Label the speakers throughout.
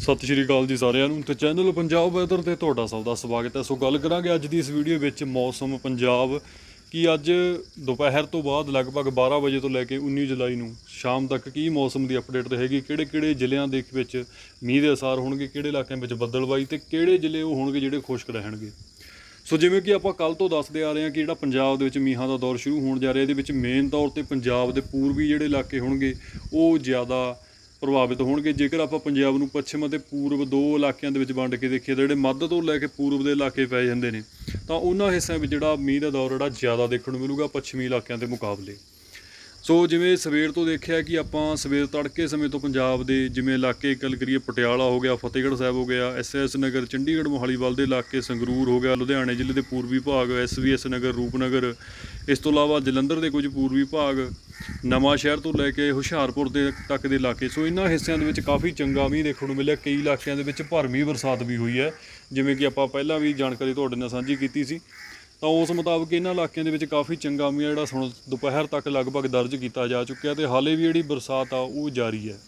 Speaker 1: ਸਤਿ ਸ਼੍ਰੀ ਅਕਾਲ ਜੀ ਸਾਰਿਆਂ ਨੂੰ ਤੇ ਚੈਨਲ ਪੰਜਾਬ ਵੈਦਰ ਤੇ ਤੁਹਾਡਾ ਸਭ ਦਾ ਸਵਾਗਤ ਹੈ। ਸੋ ਗੱਲ ਕਰਾਂਗੇ ਅੱਜ ਦੀ ਇਸ ਵੀਡੀਓ ਵਿੱਚ ਮੌਸਮ, ਪੰਜਾਬ, ਕਿ ਅੱਜ ਦੁਪਹਿਰ ਤੋਂ ਬਾਅਦ ਲਗਭਗ 12 ਵਜੇ ਤੋਂ ਲੈ ਕੇ 19 ਜੁਲਾਈ ਨੂੰ ਸ਼ਾਮ ਤੱਕ ਕੀ ਮੌਸਮ ਦੀ ਅਪਡੇਟ ਰਹੇਗੀ ਕਿਹੜੇ ਕਿਹੜੇ ਜ਼ਿਲ੍ਹਿਆਂ ਦੇ ਵਿੱਚ ਮੀਂਹ ਦੇ ਅਸਰ ਹੋਣਗੇ, ਕਿਹੜੇ ਇਲਾਕਿਆਂ ਵਿੱਚ ਬੱਦਲਬਾਈ ਤੇ ਕਿਹੜੇ ਜ਼ਿਲ੍ਹੇ ਉਹ ਹੋਣਗੇ ਜਿਹੜੇ ਖੁਸ਼ਕ ਰਹਿਣਗੇ। ਸੋ ਜਿਵੇਂ ਕਿ ਆਪਾਂ ਕੱਲ ਤੋਂ ਦੱਸਦੇ ਆ ਰਹੇ ਹਾਂ ਕਿ ਜਿਹੜਾ ਪੰਜਾਬ ਦੇ ਵਿੱਚ ਮੀਂਹਾਂ ਦਾ ਦੌਰ ਸ਼ੁਰੂ ਹੋਣ ਜਾ ਰਿਹਾ, ਇਹਦੇ ਵਿੱਚ ਮੇਨ ਤੌਰ ਤੇ ਪੰਜਾਬ ਦੇ ਪੂਰਬੀ ਜਿਹੜੇ ਇਲਾਕੇ ਹੋਣਗੇ, ਉਹ ਜ਼ਿਆਦਾ ਪ੍ਰਭਾਵਿਤ ਹੋਣਗੇ। ਜੇਕਰ ਆਪਾਂ ਪੰਜਾਬ ਨੂੰ ਪੱਛਮ ਅਤੇ ਪੂਰਬ ਦੋ ਇਲਾਕਿਆਂ ਦੇ ਵਿੱਚ ਵੰਡ ਕੇ ਦੇਖੀਏ ਤਾਂ ਜਿਹੜੇ ਮੱਧ ਤੋਂ ਲੈ ਕੇ ਪੂਰਬ ਦੇ ਇਲਾਕੇ ਪੈ ਜਾਂਦੇ ਨੇ, ਤਾਂ ਉਹਨਾਂ ਹਿੱਸਿਆਂ ਵਿੱਚ ਜਿਹੜਾ ਮੀਂਹ ਦਾ ਦੌਰ ਜਿਹੜਾ ਜ਼ਿਆਦਾ ਦੇਖਣ ਨੂੰ ਮਿਲੂਗਾ ਪੱਛਮੀ ਇਲਾਕਿਆਂ ਦੇ ਮੁਕਾਬਲੇ। ਸੋ ਜਿਵੇਂ ਸਵੇਰ ਤੋਂ ਦੇਖਿਆ ਕਿ ਆਪਾਂ ਸਵੇਰ ਤੜਕੇ ਸਮੇਂ ਤੋਂ ਪੰਜਾਬ ਦੇ ਜਿਵੇਂ ਇਲਾਕੇ ਗੱਲ ਕਰੀਏ ਪਟਿਆਲਾ ਹੋ ਗਿਆ, ਫਤਿਹਗੜ੍ਹ ਸਾਹਿਬ ਹੋ ਗਿਆ ਐਸਐਸ ਨਗਰ, ਚੰਡੀਗੜ੍ਹ ਮੋਹਾਲੀ ਵੱਲ ਦੇ ਇਲਾਕੇ, ਸੰਗਰੂਰ ਹੋ ਗਿਆ, ਲੁਧਿਆਣੇ ਜ਼ਿਲ੍ਹੇ ਦੇ ਪੂਰਬੀ ਭਾਗ ਐਸਵੀਐਸ ਨਗਰ, ਰੂਪਨਗਰ, ਇਸ ਤੋਂ ਇਲਾਵਾ ਜਲੰਧਰ ਦੇ ਕੁਝ ਪੂਰਬੀ ਭਾਗ, ਨਵਾਂ ਸ਼ਹਿਰ ਤੋਂ ਲੈ ਕੇ ਹੁਸ਼ਿਆਰਪੁਰ ਦੇ ਤੱਕ ਦੇ ਇਲਾਕੇ। ਸੋ ਇਹਨਾਂ ਹਿੱਸਿਆਂ ਦੇ ਵਿੱਚ ਕਾਫੀ ਚੰਗਾ ਮੀਂਹ ਦੇਖਣ ਨੂੰ ਮਿਲਿਆ, ਕਈ ਇਲਾਕਿਆਂ ਦੇ ਵਿੱਚ ਭਰਮੀ ਬਰਸਾਤ ਵੀ ਹੋਈ ਹੈ। ਜਿਵੇਂ ਕਿ ਆਪਾਂ ਪਹਿਲਾਂ ਵੀ ਜਾਣਕਾਰੀ ਤੁਹਾਡੇ ਨਾਲ ਸਾਂਝੀ ਕੀਤੀ ਸੀ। ਤਾਂ ਉਸ ਮੁਤਾਬਕ ਇਹਨਾਂ ਇਲਾਕਿਆਂ ਦੇ ਵਿੱਚ ਕਾਫੀ ਚੰਗਾ ਮੀਂਹ ਜਿਹੜਾ ਹੁਣ ਦੁਪਹਿਰ ਤੱਕ ਲਗਭਗ ਦਰਜ ਕੀਤਾ ਜਾ ਚੁੱਕਿਆ ਤੇ ਹਾਲੇ ਵੀ ਜਿਹੜੀ ਬਰਸਾਤ ਆ, ਉਹ ਜਾਰੀ ਹੈ।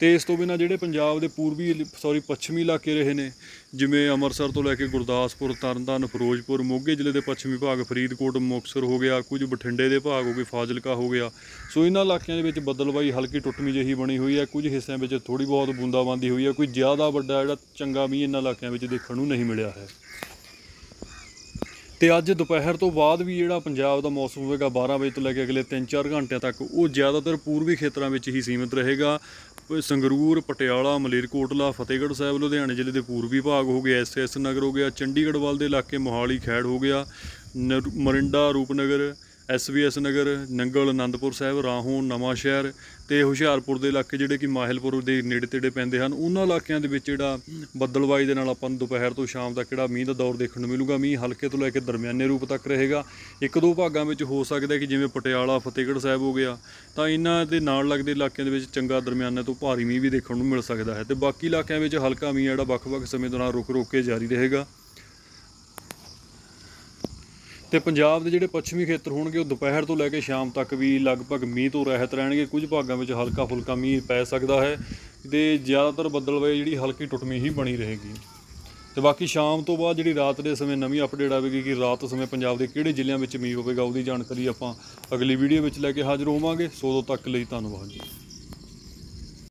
Speaker 1: ਤੇ ਇਸ ਤੋਂ ਬਿਨਾਂ ਜਿਹੜੇ ਪੰਜਾਬ ਦੇ ਪੂਰਬੀ ਸੌਰੀ ਪੱਛਮੀ ਇਲਾਕੇ ਰਹੇ ਨੇ, ਜਿਵੇਂ ਅੰਮ੍ਰਿਤਸਰ ਤੋਂ ਲੈ ਕੇ ਗੁਰਦਾਸਪੁਰ, ਤਰਨਤਾਰਨ, ਫਿਰੋਜ਼ਪੁਰ, ਮੋਗੇ ਜ਼ਿਲ੍ਹੇ ਦੇ ਪੱਛਮੀ ਭਾਗ, ਫਰੀਦਕੋਟ, ਮੁਕਤਸਰ ਹੋ ਗਿਆ, ਕੁਝ ਬਠਿੰਡੇ ਦੇ ਭਾਗ ਹੋ ਗਏ, ਫਾਜ਼ਿਲਕਾ ਹੋ ਗਿਆ। ਸੋ ਇਹਨਾਂ ਇਲਾਕਿਆਂ ਦੇ ਵਿੱਚ ਬਦਲਵਾਈ ਹਲਕੀ ਟੁੱਟਵੀਂ ਜਿਹੀ ਬਣੀ ਹੋਈ ਹੈ, ਕੁਝ ਹਿੱਸਿਆਂ ਵਿੱਚ ਥੋੜੀ ਬਹੁਤ ਬੂੰਦਾਬਾਂਦੀ ਹੋਈ ਹੈ, ਕੋਈ ਜ਼ਿਆਦਾ ਵੱਡਾ ਜਿਹੜਾ ਚੰਗਾ ਮੀਂਹ ਇਹਨਾਂ ਇਲਾਕਿਆਂ ਵਿੱਚ ਦੇਖਣ ਨੂੰ ਨਹੀਂ ਮਿਲਿਆ ਹੈ। ਤੇ ਅੱਜ ਦੁਪਹਿਰ ਤੋਂ ਬਾਅਦ ਵੀ ਜਿਹੜਾ ਪੰਜਾਬ ਦਾ ਮੌਸਮ ਹੋਵੇਗਾ 12 ਵਜੇ ਤੋਂ ਲੈ ਕੇ ਅਗਲੇ 3-4 ਘੰਟਿਆਂ ਤੱਕ, ਉਹ ਜ਼ਿਆਦਾਤਰ ਪੂਰਬੀ ਖੇਤਰਾਂ ਵਿੱਚ ਹੀ ਸੀਮਿਤ ਰਹੇਗਾ। ਸੰਗਰੂਰ, ਪਟਿਆਲਾ, ਮਲੇਰਕੋਟਲਾ, ਫਤਿਹਗੜ੍ਹ ਸਾਹਿਬ, ਲੁਧਿਆਣੇ ਜ਼ਿਲ੍ਹੇ ਦੇ ਪੂਰਬੀ ਭਾਗ ਹੋ ਗਏ ਐਸਐਸ ਨਗਰ ਹੋ ਗਿਆ, ਚੰਡੀਗੜ੍ਹ ਵੱਲ ਦੇ ਇਲਾਕੇ ਮੋਹਾਲੀ ਖੈੜ ਹੋ ਗਿਆ, ਨਰ- ਮਰਿੰਡਾ, ਰੂਪਨਗਰ ਐਸਵੀਐਸ ਨਗਰ, ਨੰਗਲ ਆਨੰਦਪੁਰ ਸਾਹਿਬ, ਰਾਹੋਂ ਨਵਾਂ ਸ਼ਹਿਰ ਤੇ ਹੁਸ਼ਿਆਰਪੁਰ ਦੇ ਇਲਾਕੇ ਜਿਹੜੇ ਕਿ ਮਾਹਿਲਪੁਰ ਦੇ ਨੇੜੇ ਤੇੜੇ ਪੈਂਦੇ ਹਨ। ਉਹਨਾਂ ਇਲਾਕਿਆਂ ਦੇ ਵਿੱਚ ਜਿਹੜਾ ਬੱਦਲਵਾਈ ਦੇ ਨਾਲ ਆਪਾਂ ਨੂੰ ਦੁਪਹਿਰ ਤੋਂ ਸ਼ਾਮ ਤੱਕ ਜਿਹੜਾ ਮੀਂਹ ਦਾ ਦੌਰ ਦੇਖਣ ਨੂੰ ਮਿਲੂਗਾ। ਮੀਂਹ ਹਲਕੇ ਤੋਂ ਲੈ ਕੇ ਦਰਮਿਆਨੇ ਰੂਪ ਤੱਕ ਰਹੇਗਾ। ਇੱਕ ਦੋ ਭਾਗਾਂ ਵਿੱਚ ਹੋ ਸਕਦਾ ਕਿ ਜਿਵੇਂ ਪਟਿਆਲਾ, ਫਤਿਹਗੜ੍ਹ ਸਾਹਿਬ ਹੋ ਗਿਆ, ਤਾਂ ਇਹਨਾਂ ਦੇ ਨਾਲ ਲੱਗਦੇ ਇਲਾਕਿਆਂ ਦੇ ਵਿੱਚ ਚੰਗਾ ਦਰਮਿਆਨੇ ਤੋਂ ਭਾਰੀ ਮੀਂਹ ਵੀ ਦੇਖਣ ਨੂੰ ਮਿਲ ਸਕਦਾ ਹੈ ਤੇ ਬਾਕੀ ਇਲਾਕਿਆਂ ਵਿੱਚ ਹਲਕਾ ਮੀਂਹ ਜਿਹੜਾ ਵੱਖ-ਵੱਖ ਸਮੇਂ ਦੌਰਾਨ ਰੁਕ-ਰੁਕ ਕੇ ਜਾਰੀ ਰਹੇਗਾ। ਤੇ ਪੰਜਾਬ ਦੇ ਜਿਹੜੇ ਪੱਛਮੀ ਖੇਤਰ ਹੋਣਗੇ, ਉਹ ਦੁਪਹਿਰ ਤੋਂ ਲੈ ਕੇ ਸ਼ਾਮ ਤੱਕ ਵੀ ਲਗਭਗ ਮੀਂਹ ਤੋਂ ਰਹਿਤ ਰਹਿਣਗੇ। ਕੁਝ ਭਾਗਾਂ ਵਿੱਚ ਹਲਕਾ ਫੁਲਕਾ ਮੀਂਹ ਪੈ ਸਕਦਾ ਹੈ ਤੇ ਜ਼ਿਆਦਾਤਰ ਬੱਦਲਵਾਈ ਜਿਹੜੀ ਹਲਕੀ ਟੁੱਟਮੀ ਹੀ ਬਣੀ ਰਹੇਗੀ। ਤੇ ਬਾਕੀ ਸ਼ਾਮ ਤੋਂ ਬਾਅਦ ਜਿਹੜੀ ਰਾਤ ਦੇ ਸਮੇਂ ਨਵੀਂ ਅਪਡੇਟ ਆਵੇਗੀ ਕਿ ਰਾਤ ਸਮੇਂ ਪੰਜਾਬ ਦੇ ਕਿਹੜੇ ਜ਼ਿਲ੍ਹਿਆਂ ਵਿੱਚ ਮੀਂਹ ਹੋਵੇਗਾ, ਉਹਦੀ ਜਾਣਕਾਰੀ ਆਪਾਂ ਅਗਲੀ ਵੀਡੀਓ ਵਿੱਚ ਲੈ ਕੇ ਹਾਜ਼ਰ ਹੋਵਾਂਗੇ। ਸੋ ਉਦੋਂ ਤੱਕ ਲਈ ਧੰਨਵਾਦ ਜੀ।